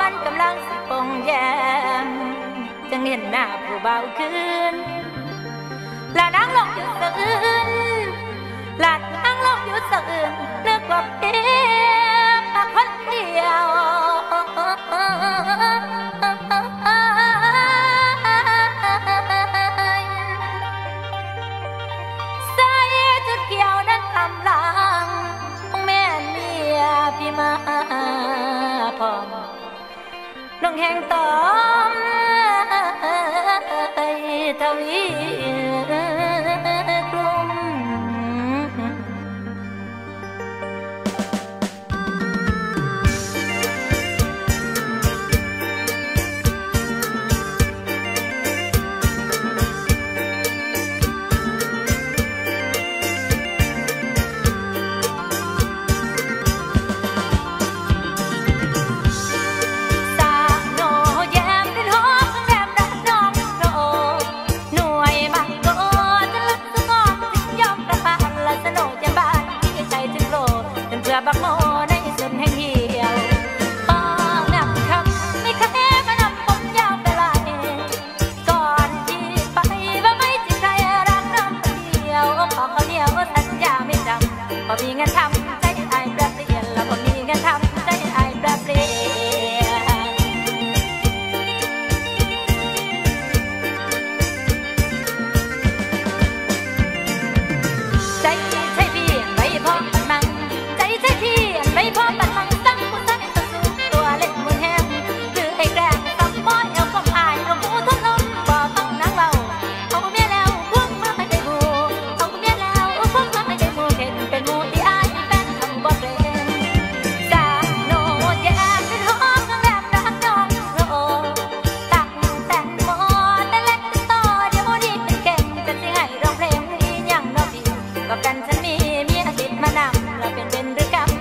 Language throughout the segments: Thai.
มันกำลังสิปงแยมจังเห็นหน้าผู้เบาขึ้นลานั่งลงอยู่สื่นลานั่งลงอยู่สะอื้นนึกว่าเพียงคนเดียว มียติดมานำเราเป็นเวรหรือกัร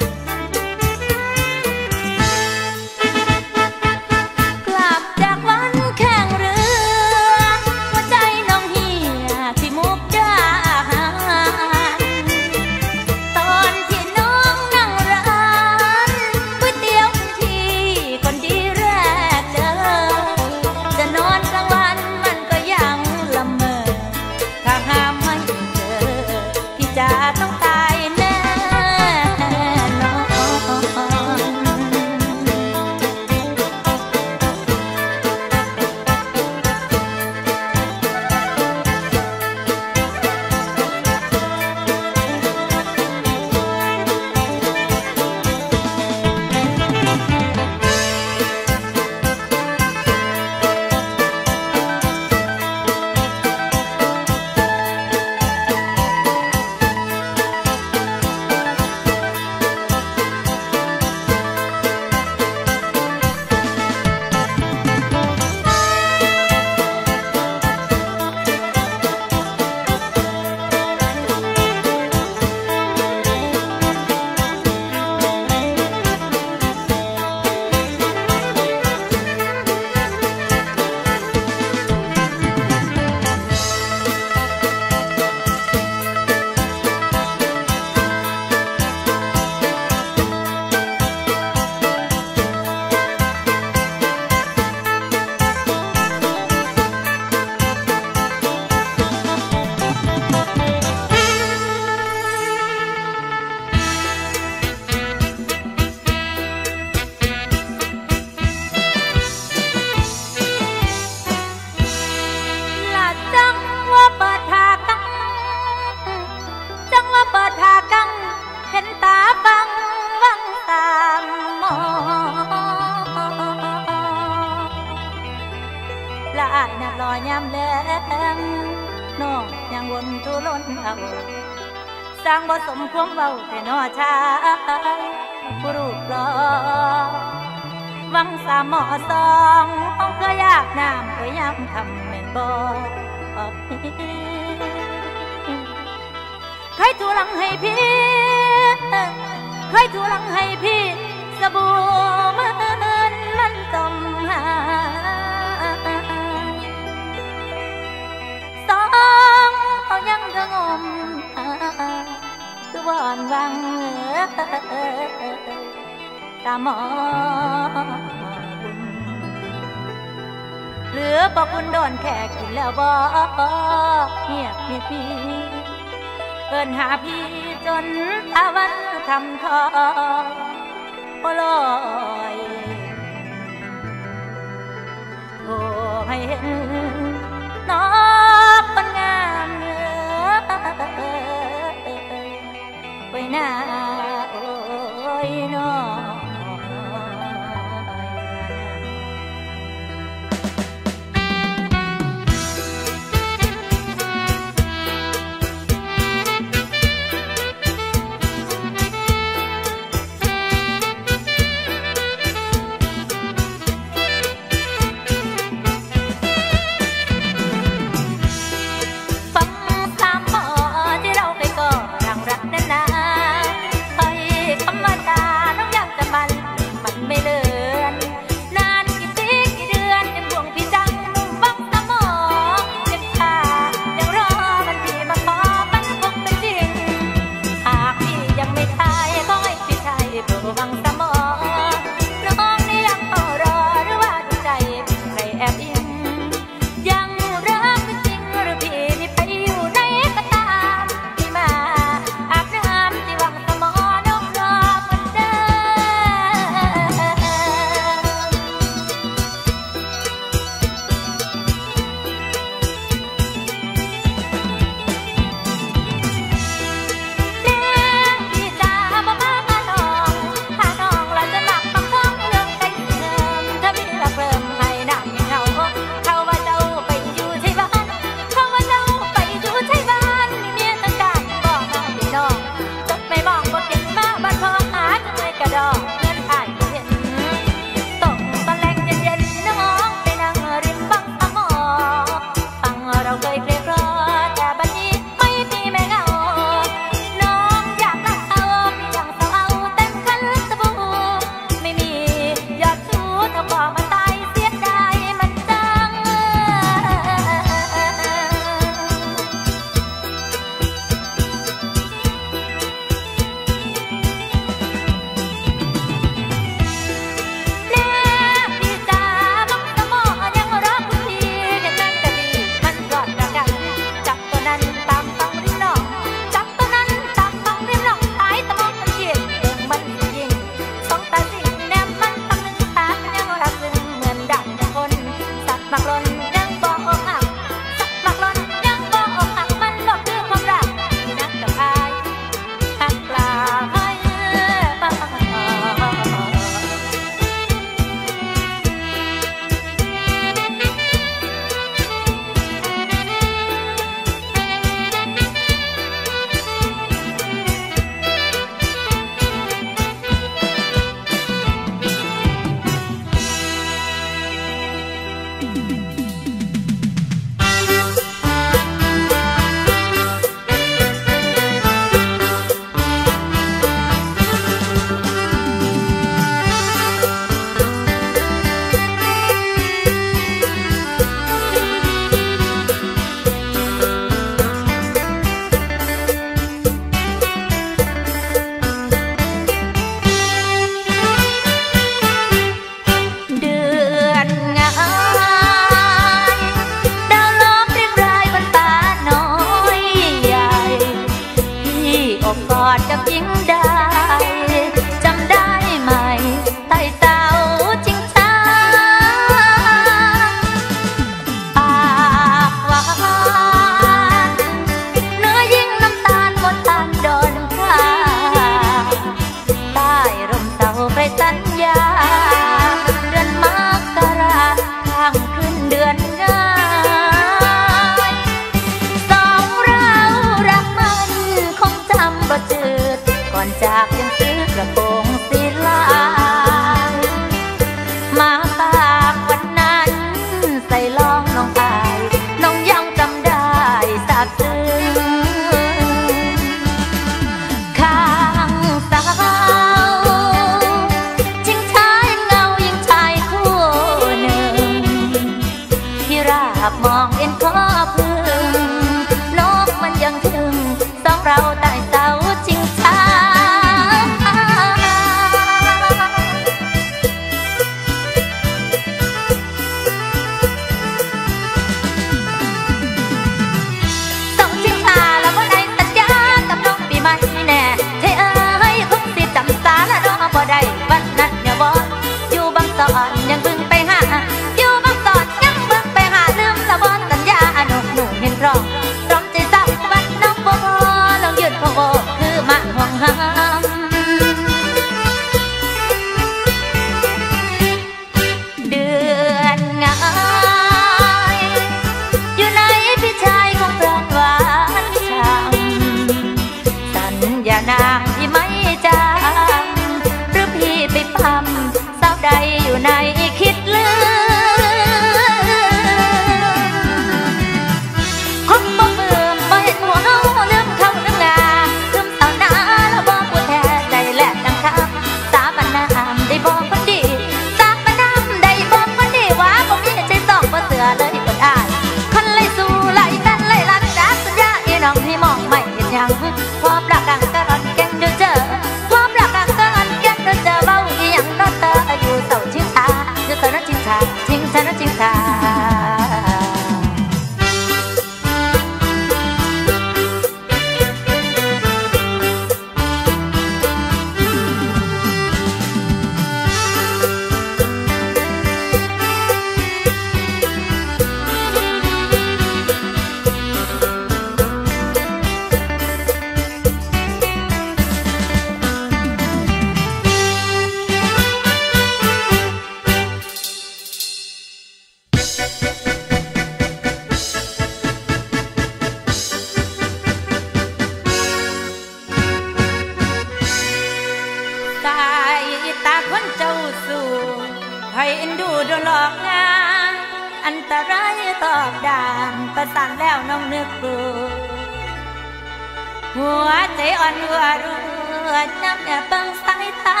แอบบังสายตา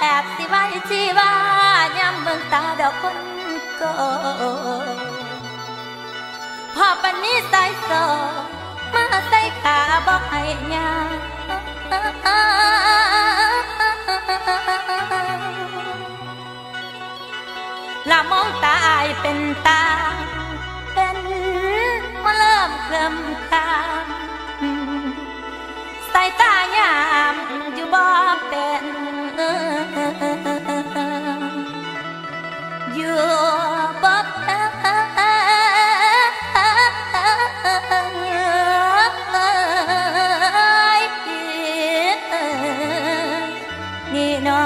แอบสิไว้ที่ว่าย้ำเบิ่งตาดอกคนโกพอปันนี้สายโซมาใส่ตาบอกให้ยาละมองตาอายเป็นตา เป็นมาเริ่มเคลิมตาใส่ตายาม ba bèn vừa bắp nghe nó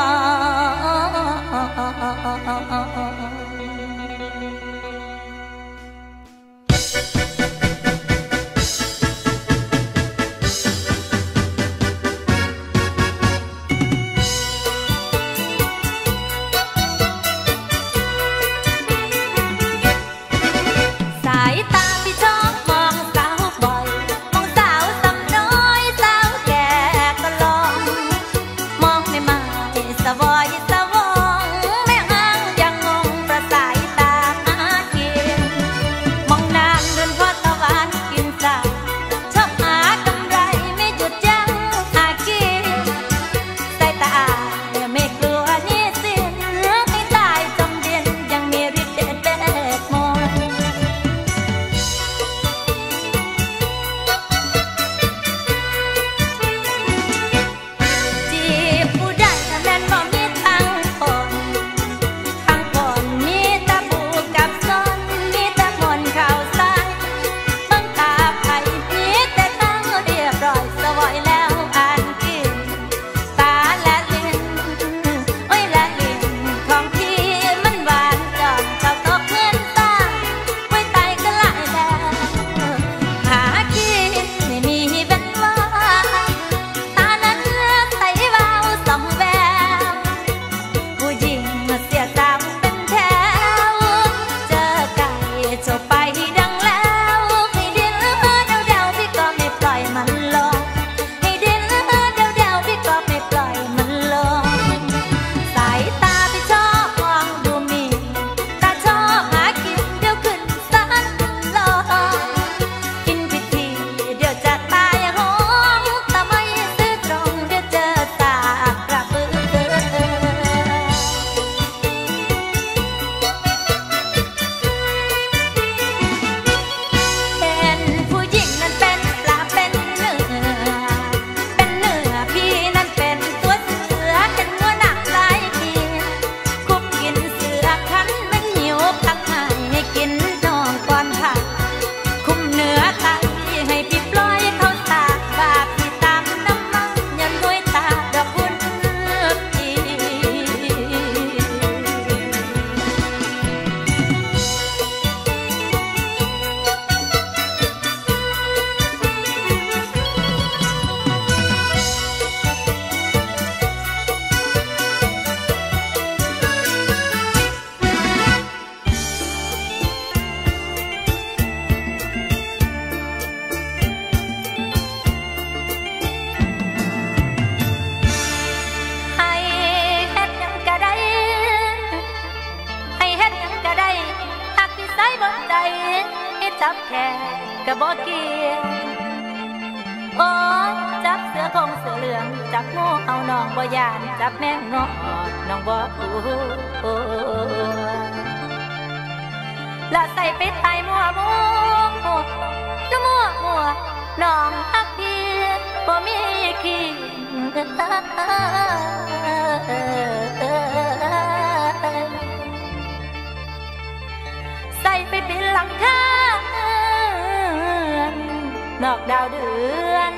นอกดาวเดือน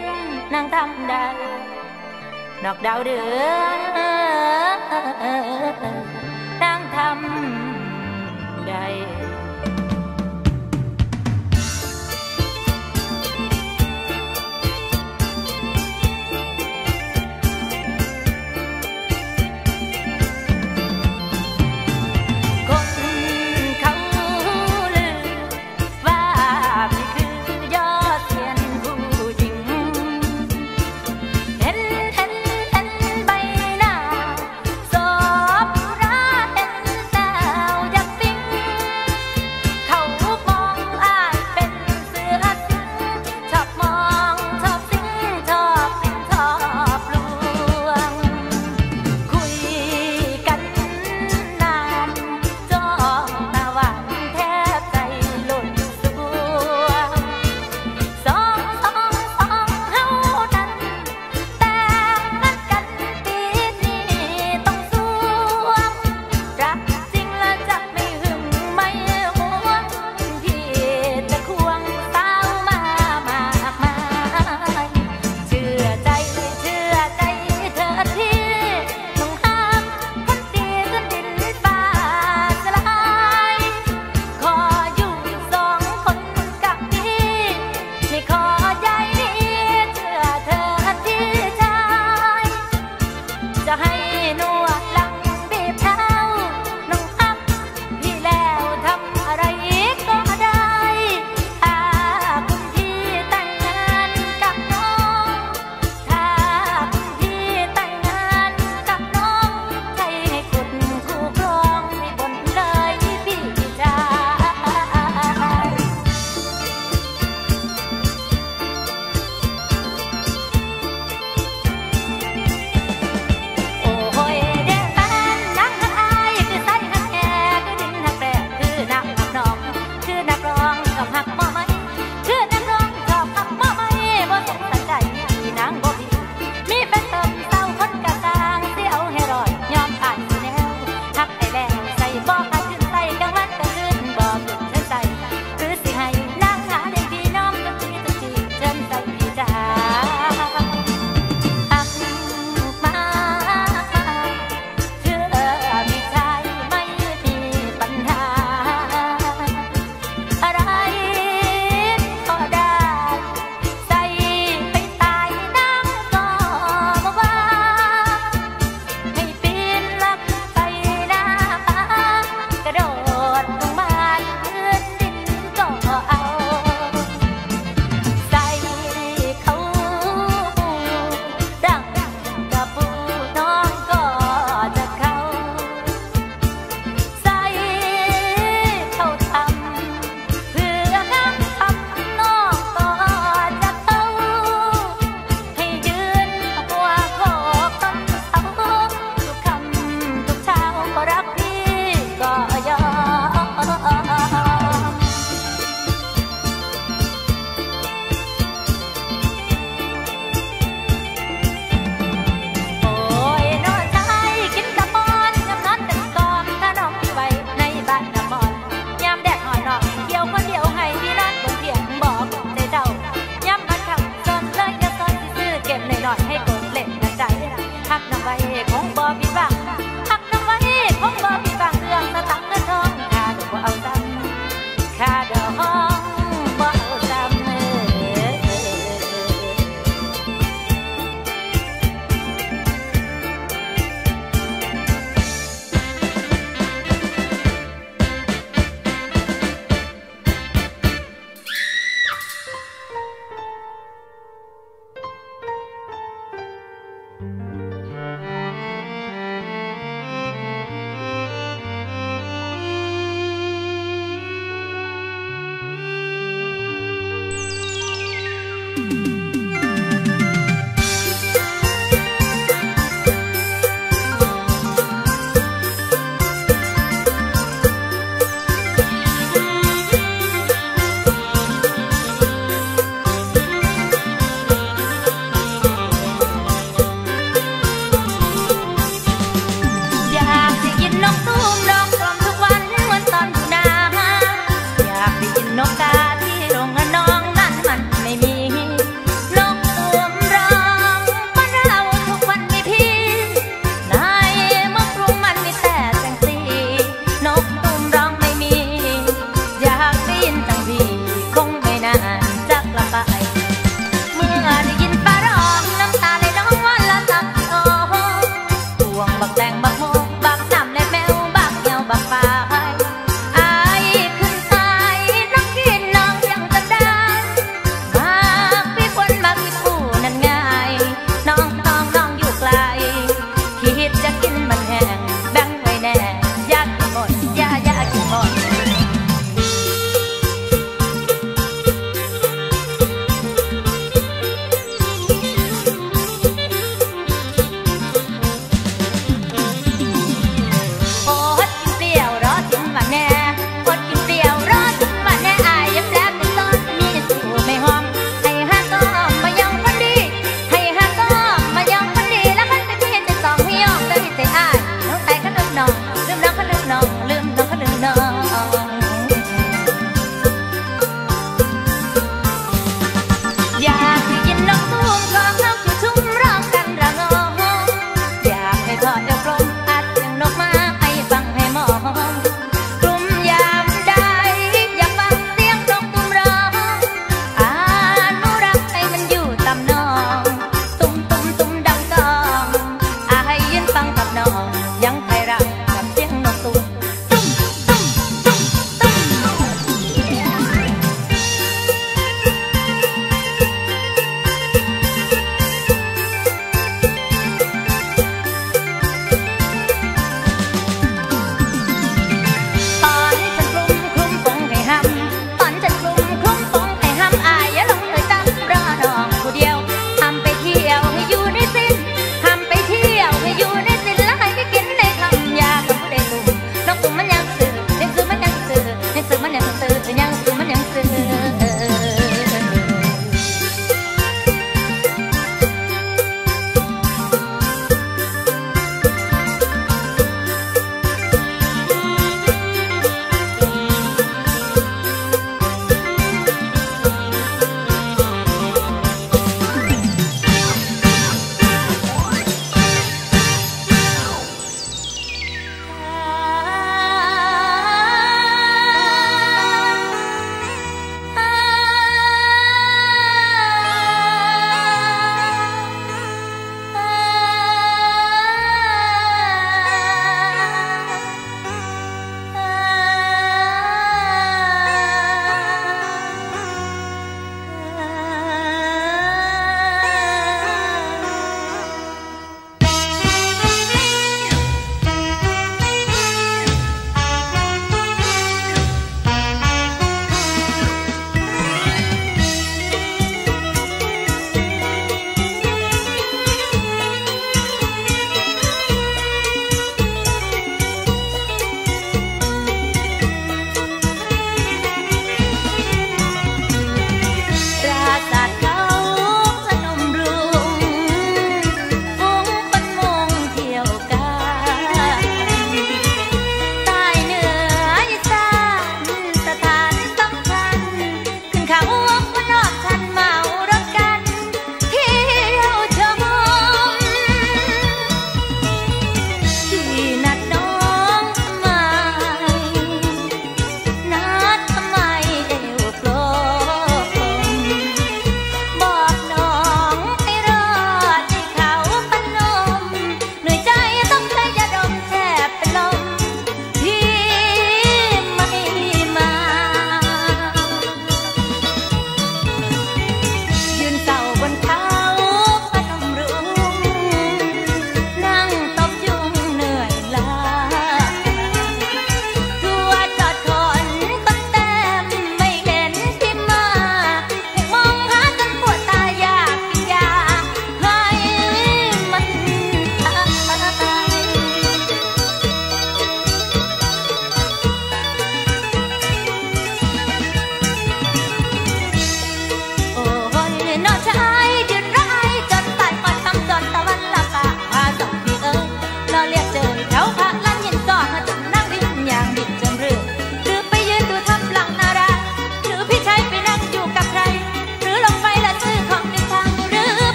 นางทำดาวนอกดาวเดือนนางทำได้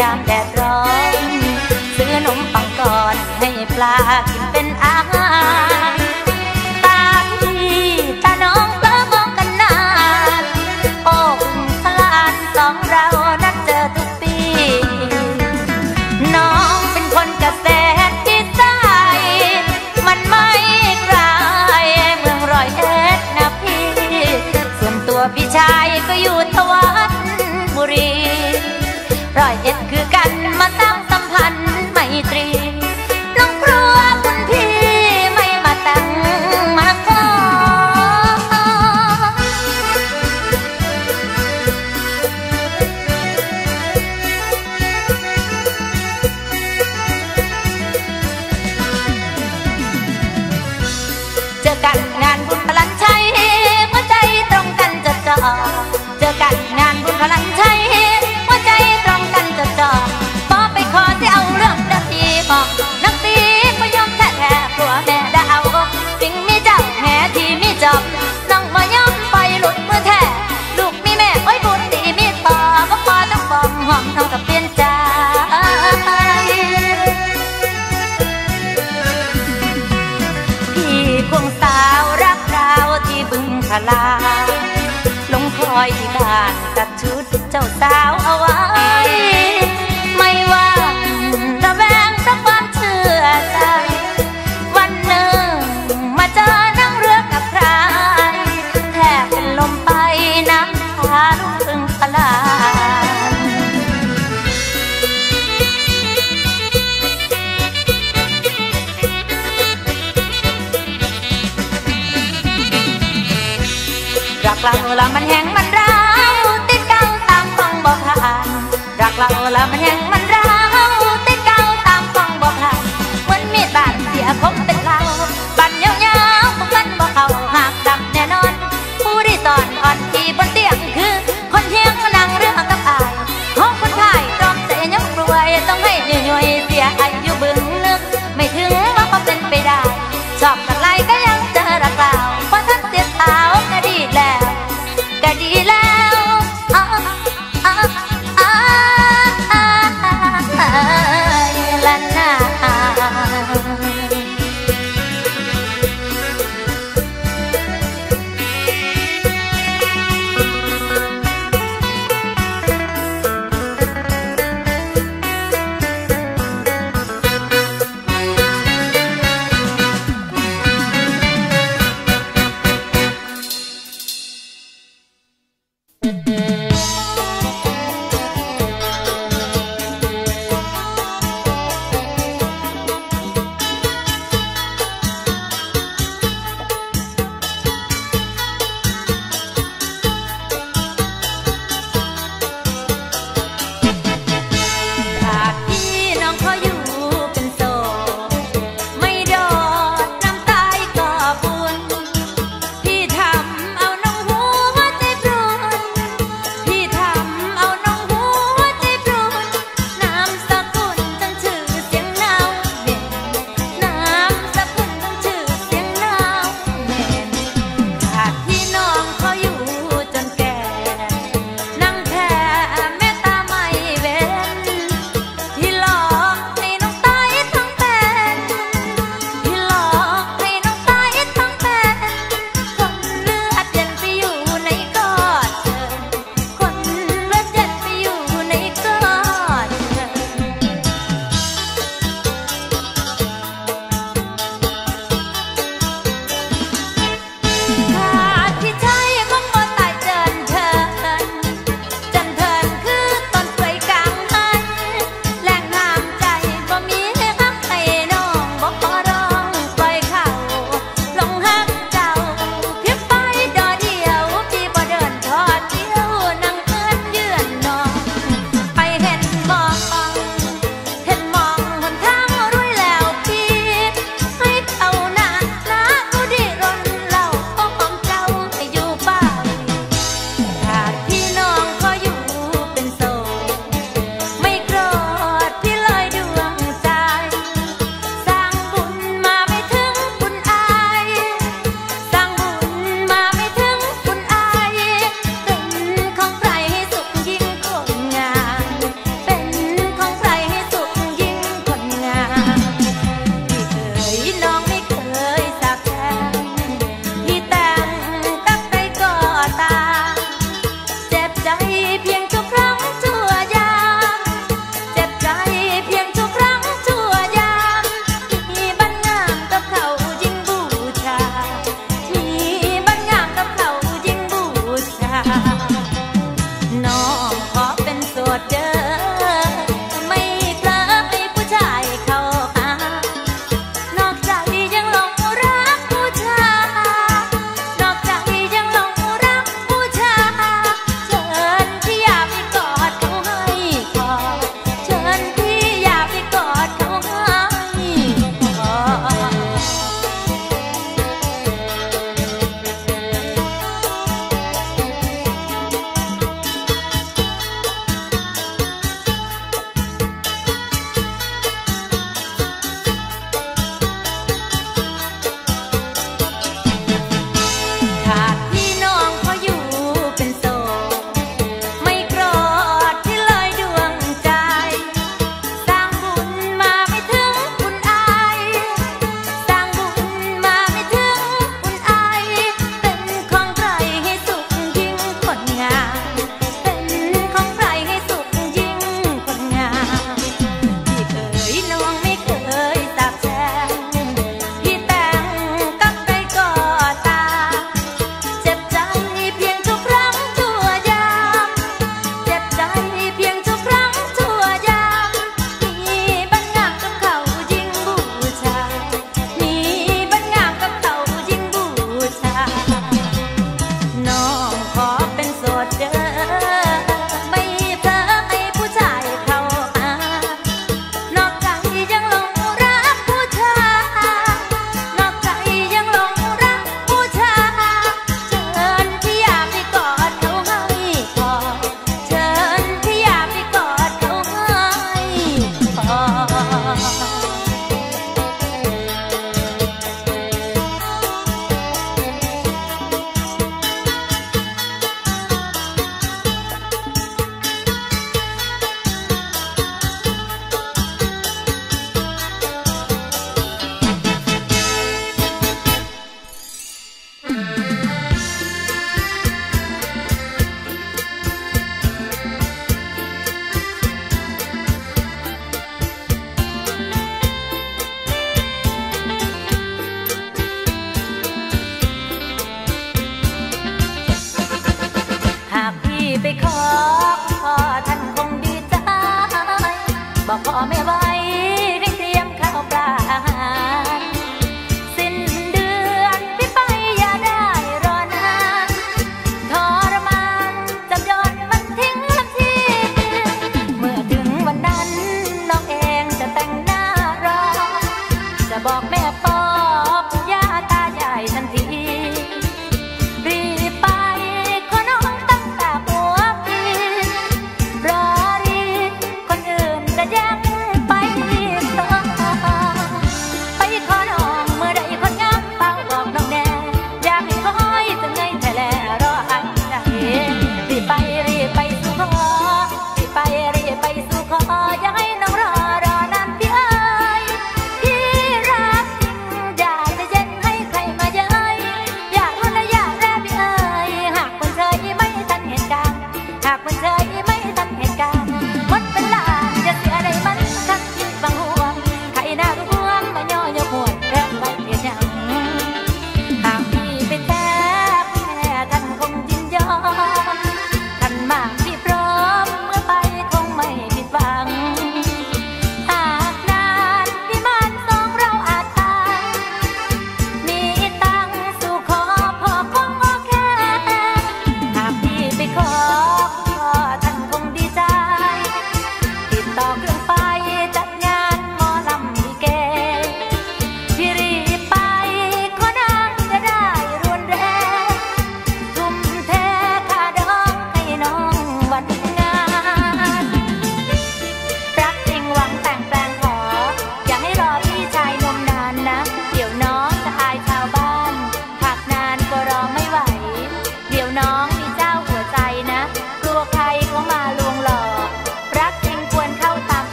ยามแดดร้อน ซื้อนมปังก่อนให้ปลากินเป็น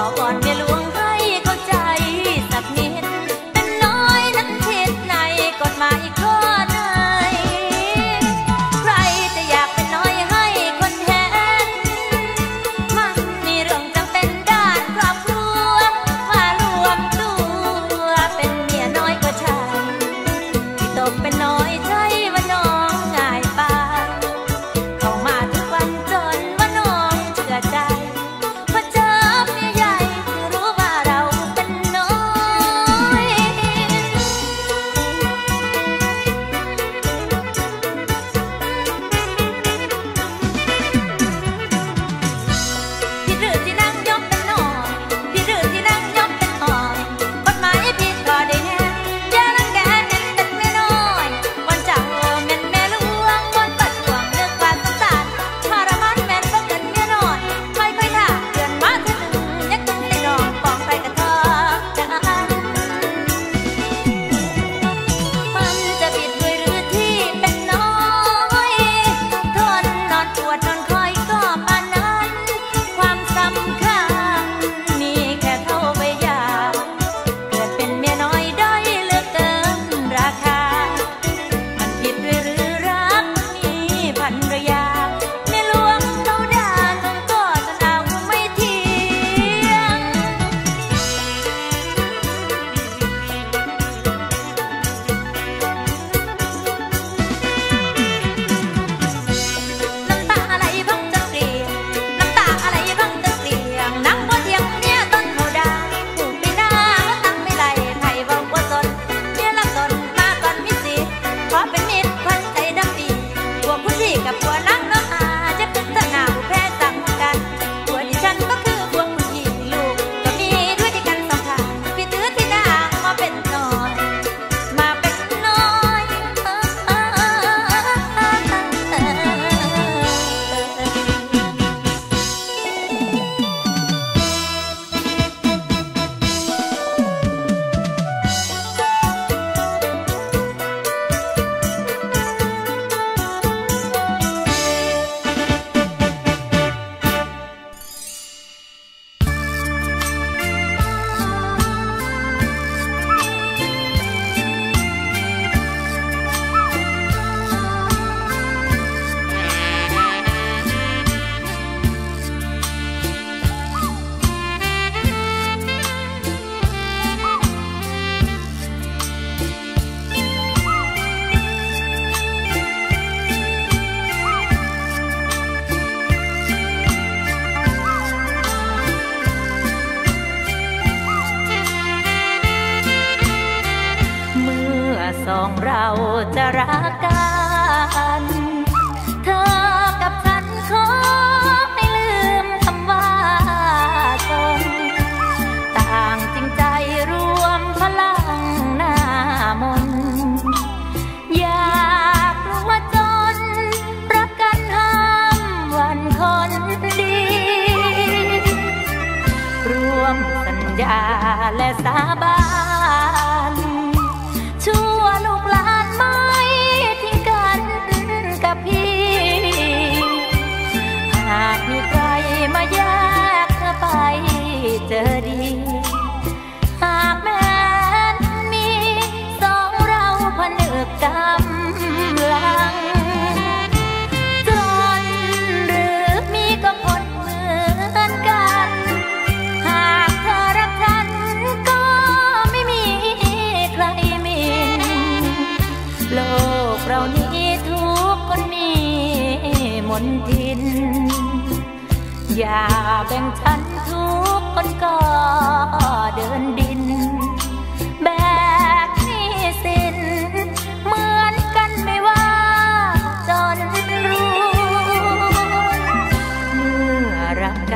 ขอก่อนเมียหลวง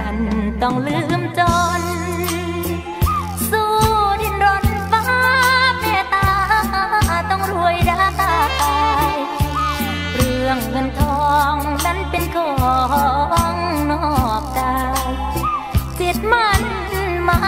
ันต้องลืมจน สู้ดินรนฟ้าเมตตา ต้องรวยดาตายเรื่องเงินทองนั้นเป็นของนอกกายจิตมันมา